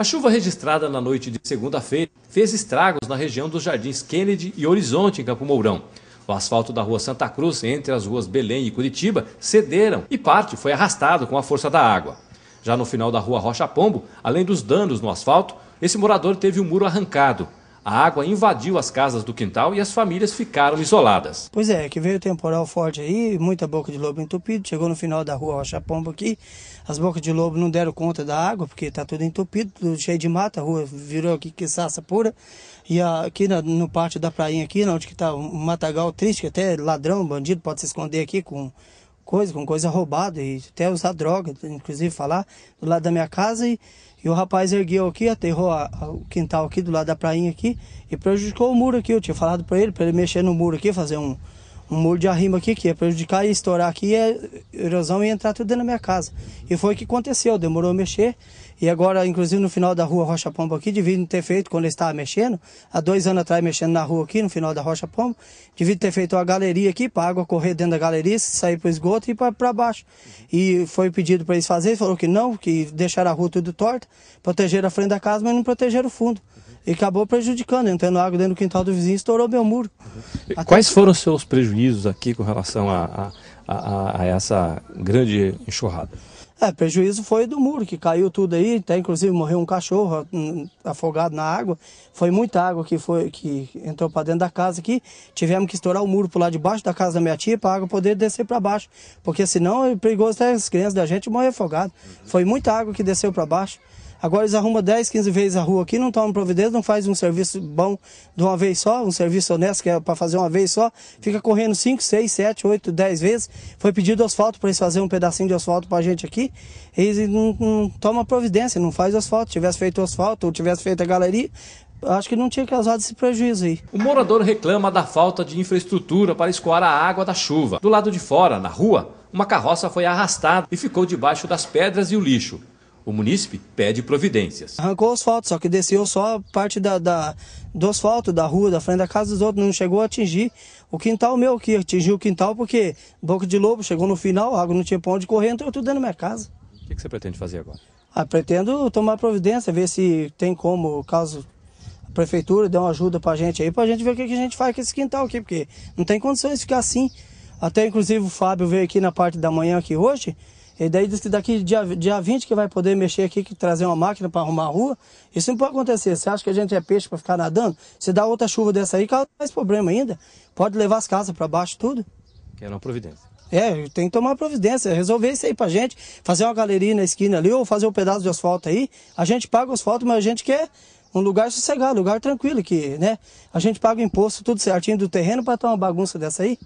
A chuva registrada na noite de segunda-feira fez estragos na região dos Jardins Kennedy e Horizonte, em Campo Mourão. O asfalto da rua Santa Cruz, entre as ruas Belém e Curitiba, cederam e parte foi arrastado com a força da água. Já no final da rua Rocha Pombo, além dos danos no asfalto, esse morador teve o um muro arrancado. A água invadiu as casas do quintal e as famílias ficaram isoladas. Pois é, que veio temporal forte aí, muita boca de lobo entupido. Chegou no final da rua Rocha Pombo aqui, as bocas de lobo não deram conta da água, porque está tudo entupido, tudo cheio de mata, a rua virou aqui que saça pura. E aqui na, no pátio da prainha aqui, onde que está um matagal triste, que até ladrão, bandido pode se esconder aqui com coisa, com coisa roubada e até usar droga, inclusive falar, do lado da minha casa e, e o rapaz ergueu aqui, aterrou a, a, o quintal aqui do lado da prainha aqui e prejudicou o muro aqui. Eu tinha falado para ele, para ele mexer no muro aqui, fazer um, um muro de arrimo aqui que ia prejudicar e estourar aqui, e a erosão ia entrar tudo dentro da minha casa. E foi o que aconteceu, demorou a mexer. E agora, inclusive no final da rua Rocha Pombo aqui, devia ter feito, quando ele estava mexendo, há dois anos atrás mexendo na rua aqui, no final da Rocha Pombo, devia ter feito uma galeria aqui, para a água correr dentro da galeria, sair para o esgoto e para baixo. E foi pedido para eles fazerem, falou que não, que deixaram a rua tudo torta, proteger a frente da casa, mas não protegeram o fundo e acabou prejudicando, entrando água dentro do quintal do vizinho, estourou meu muro. Até Quais foram os seus prejuízos aqui com relação a, a, a, a essa grande enxurrada? É, prejuízo foi do muro, que caiu tudo aí, até inclusive morreu um cachorro hum, afogado na água. Foi muita água que foi que entrou para dentro da casa aqui. Tivemos que estourar o muro por lá debaixo da casa da minha tia para a água poder descer para baixo. Porque senão é perigoso até as crianças da gente morrer afogadas. Foi muita água que desceu para baixo. Agora eles arrumam 10, 15 vezes a rua aqui, não tomam providência, não faz um serviço bom de uma vez só, um serviço honesto que é para fazer uma vez só, fica correndo 5, 6, 7, 8, 10 vezes. Foi pedido asfalto para eles fazerem um pedacinho de asfalto para a gente aqui, eles não, não tomam providência, não faz asfalto. Tivesse feito asfalto ou tivesse feito a galeria, acho que não tinha causado esse prejuízo aí. O morador reclama da falta de infraestrutura para escoar a água da chuva. Do lado de fora, na rua, uma carroça foi arrastada e ficou debaixo das pedras e o lixo. O munícipe pede providências. Arrancou o asfalto, só que desceu só parte da, da, do asfalto da rua, da frente da casa dos outros, não chegou a atingir o quintal meu, que atingiu o quintal porque boca de lobo chegou no final, a água não tinha para onde correr, entrou tudo dentro da minha casa. O que, que você pretende fazer agora? Ah, pretendo tomar providência, ver se tem como, caso a prefeitura dê uma ajuda para a gente aí, para a gente ver o que, que a gente faz com esse quintal aqui, porque não tem condições de ficar assim. Até inclusive o Fábio veio aqui na parte da manhã aqui hoje, e daí disse que daqui dia, dia 20 que vai poder mexer aqui, que trazer uma máquina para arrumar a rua. Isso não pode acontecer. Você acha que a gente é peixe para ficar nadando? Se dá outra chuva dessa aí, causa mais problema ainda. Pode levar as casas para baixo, tudo. Quer uma providência. É, tem que tomar providência, resolver isso aí pra gente, fazer uma galeria na esquina ali, ou fazer um pedaço de asfalto aí. A gente paga o asfalto, mas a gente quer um lugar sossegado, um lugar tranquilo, que, né? A gente paga o imposto tudo certinho do terreno para ter uma bagunça dessa aí.